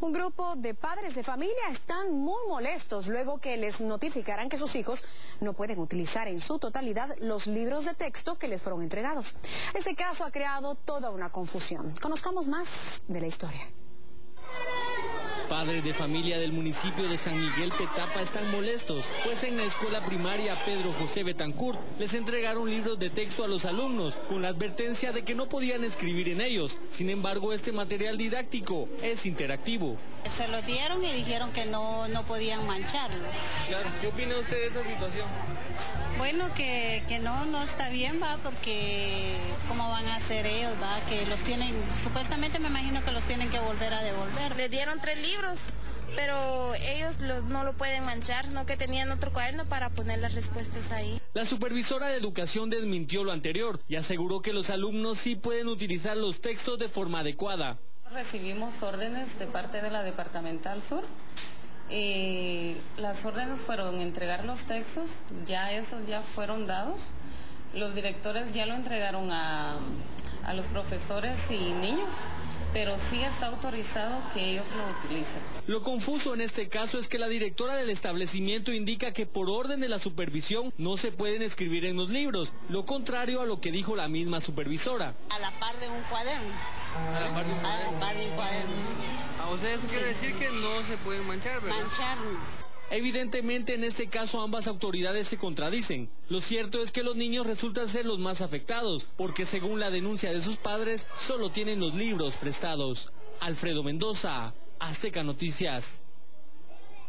Un grupo de padres de familia están muy molestos luego que les notificarán que sus hijos no pueden utilizar en su totalidad los libros de texto que les fueron entregados. Este caso ha creado toda una confusión. Conozcamos más de la historia. Padres de familia del municipio de San Miguel Petapa están molestos, pues en la escuela primaria Pedro José Betancourt les entregaron libros de texto a los alumnos con la advertencia de que no podían escribir en ellos. Sin embargo, este material didáctico es interactivo. Se lo dieron y dijeron que no, no podían mancharlos. Claro, ¿qué opina usted de esa situación? Bueno, que, que no, no está bien, va, porque a hacer ellos, va, que los tienen, supuestamente me imagino que los tienen que volver a devolver. Les dieron tres libros, pero ellos no lo pueden manchar, no que tenían otro cuaderno para poner las respuestas ahí. La supervisora de educación desmintió lo anterior y aseguró que los alumnos sí pueden utilizar los textos de forma adecuada. Recibimos órdenes de parte de la Departamental Sur y las órdenes fueron entregar los textos, ya esos ya fueron dados. Los directores ya lo entregaron a, a los profesores y niños pero sí está autorizado que ellos lo utilicen. Lo confuso en este caso es que la directora del establecimiento indica que por orden de la supervisión no se pueden escribir en los libros, lo contrario a lo que dijo la misma supervisora. A la par de un cuaderno. A la par de un cuaderno. A la par de un cuaderno. Ah, o sea, eso quiere decir que no se pueden manchar, ¿verdad? Manchar no. Evidentemente en este caso ambas autoridades se contradicen. Lo cierto es que los niños resultan ser los más afectados, porque según la denuncia de sus padres, solo tienen los libros prestados. Alfredo Mendoza, Azteca Noticias.